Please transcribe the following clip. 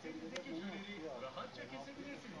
積的ギリギリ、反中欠席ですよ。